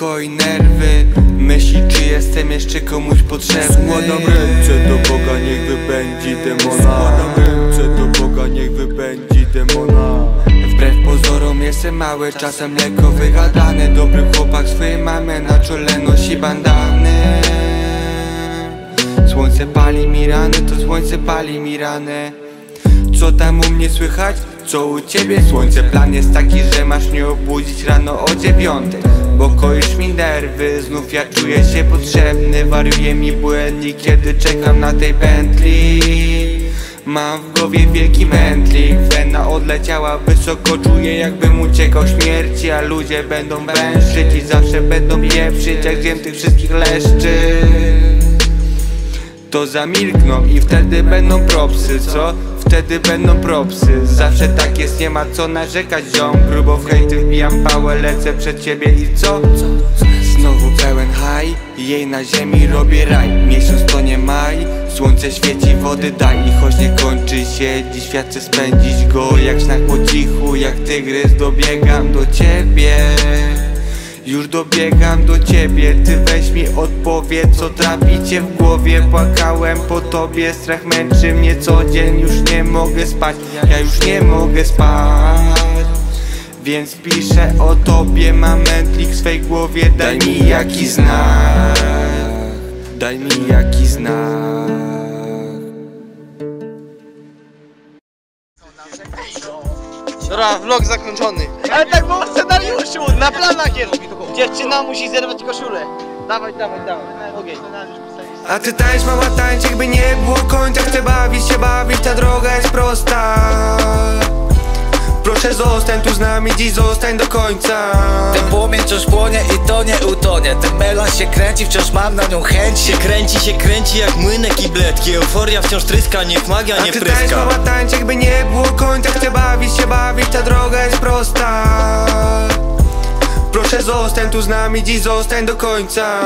tylko i nerwy. Myśli czy jestem jeszcze komuś potrzebny. Składam ręce do Boga, niech wypędzi demona. Składam ręce do Boga, niech demona. Wbrew pozorom jestem mały, czasem lekko wygadany. Dobry chłopak, swojej mamy na czole nosi bandany. Słońce pali mi rany, to słońce pali mi rany. Co tam u mnie słychać? Co u ciebie? Słońce plan jest taki, że masz mnie obudzić rano o dziewiątej. Bo koisz mi nerwy, znów ja czuję się potrzebny. Wariuje mi błędnik, kiedy czekam na tej pętli. Mam w głowie wielki mętlik. Wena odleciała wysoko Czuję jakbym uciekał śmierci A ludzie będą węszyć I zawsze będą pieprzyć Jak zjem tych wszystkich leszczy. To zamilkną i wtedy będą propsy, co? Wtedy będą propsy. Zawsze tak jest, nie ma co narzekać ziom. Grubo w hejty wbijam pałę, lecę przed ciebie i co? Znowu pełen haj, jej na ziemi robię raj. Miesiąc to nie maj, słońce świeci, wody daj. I choć nie kończy się, dziś świat chcę spędzić go. Jak znak po cichu, jak tygrys dobiegam do ciebie już dobiegam do ciebie, ty weź mi odpowiedz Co trapi cię w głowie, płakałem po tobie Strach męczy mnie co dzień, już nie mogę spać Ja już nie mogę spać Więc piszę o tobie, mam mętlik w swej głowie Daj mi jakiś znak Daj mi jakiś znak Dobra, vlog zakończony. Ale tak było w scenariuszu, na planach jest. Dziewczyna musi zerwać koszulę. Dawaj, dawaj, dawaj. Ogień. A ty tańcz mała tańcz, jakby nie było końca. Chcę bawić się, bawić, ta droga jest prosta. Proszę zostań tu z nami, dziś zostań do końca. Ten płomień wciąż płonie i to nie utonie. Ten melon się kręci, wciąż mam na nią chęć. Się kręci, się kręci jak młynek i bledki. Euforia wciąż tryska, niech magia A nie ty tańcz pryska. mała tańcz, jakby nie było końca. Chcę bawić się, bawić, ta droga jest prosta Proszę zostań tu z nami, dziś zostań do końca